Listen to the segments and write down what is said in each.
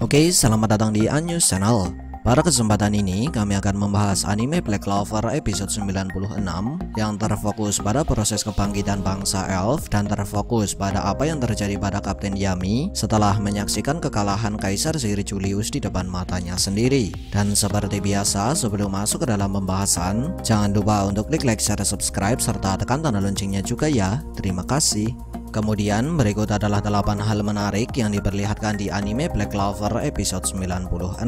Oke, selamat datang di Anyus Channel. Pada kesempatan ini, kami akan membahas anime Black Clover episode 96 yang terfokus pada proses kebangkitan bangsa elf dan terfokus pada apa yang terjadi pada Kapten Yami setelah menyaksikan kekalahan Kaisar Sihir Julius di depan matanya sendiri. Dan seperti biasa, sebelum masuk ke dalam pembahasan, jangan lupa untuk klik like, share, subscribe, serta tekan tanda loncengnya juga ya. Terima kasih. Kemudian berikut adalah 8 hal menarik yang diperlihatkan di anime Black Clover episode 96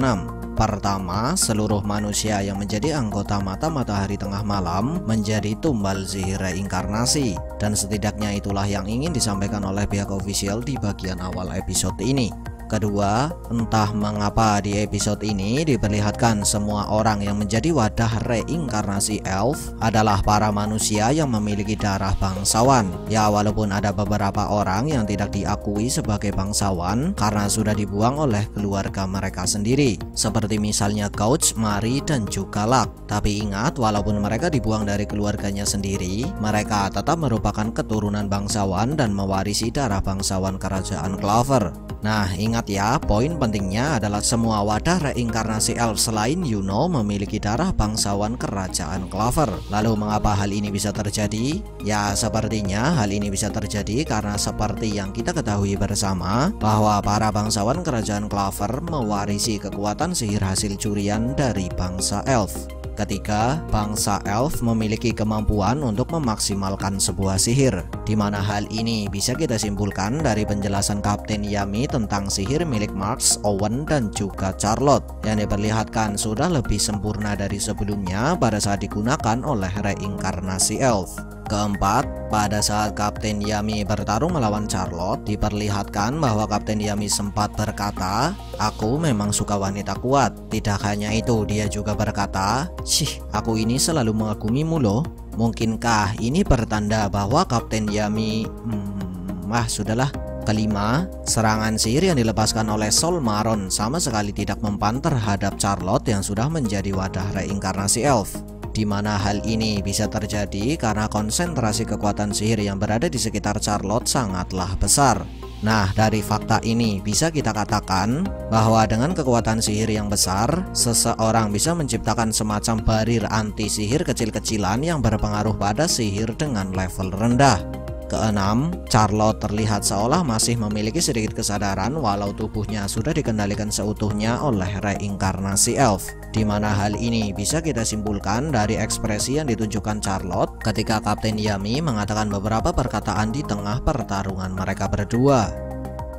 Pertama, seluruh manusia yang menjadi anggota mata matahari tengah malam menjadi tumbal sihir reinkarnasi. Dan setidaknya itulah yang ingin disampaikan oleh pihak official di bagian awal episode ini Kedua, entah mengapa di episode ini diperlihatkan semua orang yang menjadi wadah reinkarnasi elf adalah para manusia yang memiliki darah bangsawan. Ya walaupun ada beberapa orang yang tidak diakui sebagai bangsawan karena sudah dibuang oleh keluarga mereka sendiri. Seperti misalnya Couch, Mari, dan juga Lak. Tapi ingat walaupun mereka dibuang dari keluarganya sendiri, mereka tetap merupakan keturunan bangsawan dan mewarisi darah bangsawan kerajaan Clover. Nah, ingat ya, poin pentingnya adalah semua wadah reinkarnasi elf selain Yuno memiliki darah bangsawan kerajaan Clover. Lalu mengapa hal ini bisa terjadi? Ya, sepertinya hal ini bisa terjadi karena seperti yang kita ketahui bersama bahwa para bangsawan kerajaan Clover mewarisi kekuatan sihir hasil curian dari bangsa elf. Ketiga, bangsa elf memiliki kemampuan untuk memaksimalkan sebuah sihir, di mana hal ini bisa kita simpulkan dari penjelasan Kapten Yami tentang sihir milik Marx, Owen, dan juga Charlotte, yang diperlihatkan sudah lebih sempurna dari sebelumnya pada saat digunakan oleh reinkarnasi elf. Keempat, pada saat Kapten Yami bertarung melawan Charlotte, diperlihatkan bahwa Kapten Yami sempat berkata, Aku memang suka wanita kuat. Tidak hanya itu, dia juga berkata, Sih, aku ini selalu mengagumimu loh. Mungkinkah ini pertanda bahwa Kapten Yami... Hmm, ah, sudahlah. Kelima, serangan sihir yang dilepaskan oleh Sol Maron sama sekali tidak mempan terhadap Charlotte yang sudah menjadi wadah reinkarnasi elf di mana hal ini bisa terjadi karena konsentrasi kekuatan sihir yang berada di sekitar Charlotte sangatlah besar. Nah, dari fakta ini bisa kita katakan bahwa dengan kekuatan sihir yang besar, seseorang bisa menciptakan semacam barir anti sihir kecil-kecilan yang berpengaruh pada sihir dengan level rendah. Keenam, Charlotte terlihat seolah masih memiliki sedikit kesadaran walau tubuhnya sudah dikendalikan seutuhnya oleh reinkarnasi elf. Di mana hal ini bisa kita simpulkan dari ekspresi yang ditunjukkan Charlotte ketika Kapten Yami mengatakan beberapa perkataan di tengah pertarungan mereka berdua.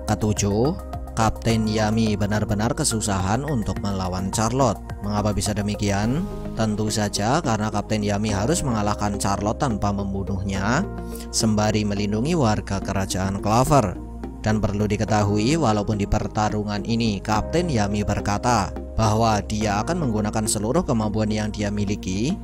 Ketujuh, Kapten Yami benar-benar kesusahan untuk melawan Charlotte. Mengapa bisa demikian? Tentu saja karena Kapten Yami harus mengalahkan Charlotte tanpa membunuhnya, sembari melindungi warga kerajaan Clover. Dan perlu diketahui walaupun di pertarungan ini Kapten Yami berkata bahwa dia akan menggunakan seluruh kemampuan yang dia miliki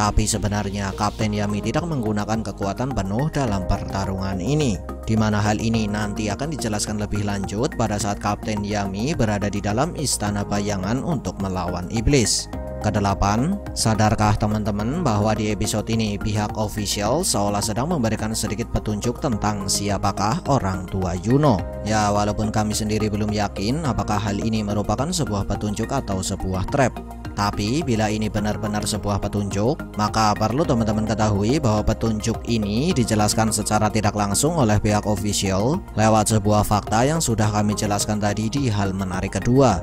tapi sebenarnya Kapten Yami tidak menggunakan kekuatan penuh dalam pertarungan ini di mana hal ini nanti akan dijelaskan lebih lanjut pada saat Kapten Yami berada di dalam istana bayangan untuk melawan iblis. Kedelapan, sadarkah teman-teman bahwa di episode ini pihak official seolah sedang memberikan sedikit petunjuk tentang siapakah orang tua Yuno? Ya, walaupun kami sendiri belum yakin apakah hal ini merupakan sebuah petunjuk atau sebuah trap. Tapi bila ini benar-benar sebuah petunjuk, maka perlu teman-teman ketahui bahwa petunjuk ini dijelaskan secara tidak langsung oleh pihak official lewat sebuah fakta yang sudah kami jelaskan tadi di hal menarik kedua,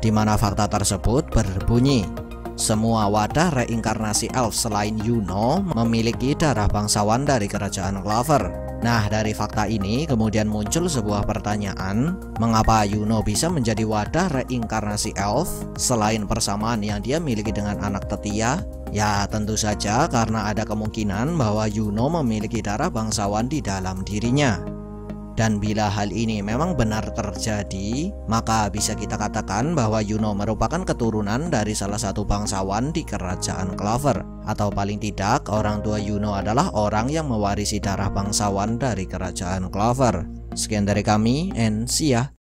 di mana fakta tersebut berbunyi semua wadah reinkarnasi elf selain Yuno memiliki darah bangsawan dari kerajaan Clover. Nah, dari fakta ini kemudian muncul sebuah pertanyaan, mengapa Yuno bisa menjadi wadah reinkarnasi elf selain persamaan yang dia miliki dengan anak Tetia? Ya, tentu saja karena ada kemungkinan bahwa Yuno memiliki darah bangsawan di dalam dirinya. Dan bila hal ini memang benar terjadi, maka bisa kita katakan bahwa Yuno merupakan keturunan dari salah satu bangsawan di kerajaan Clover. Atau paling tidak, orang tua Yuno adalah orang yang mewarisi darah bangsawan dari kerajaan Clover. Sekian dari kami, and see ya.